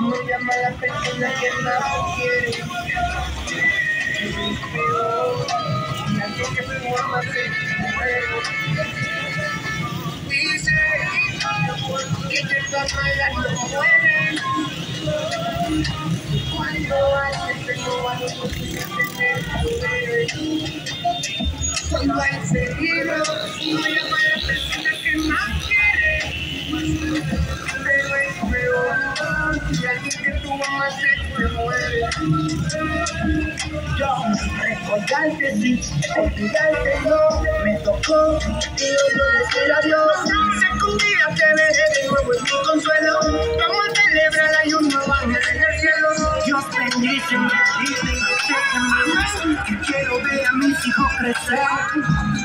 No llama la persona que más quiere. Peor. Nadie que me ama se. Dice que no. Cuando alguien te roba tener poder. Cuando hay peligro, no Si alguien que tú amas se te muere. Yo recordarte sí, olvidarte no, me tocó y yo no decir adiós. Sé que un día te veré de nuevo en mi consuelo, como celebra la un nuevo ángel en el cielo. Dios bendice, y protege que quiero ver a mis hijos crecer,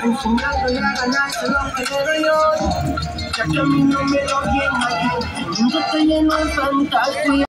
enseñándole a ganarse lo que doy hoy, ya que a mí no me lo bien aquí, el mundo está lleno de fantasía.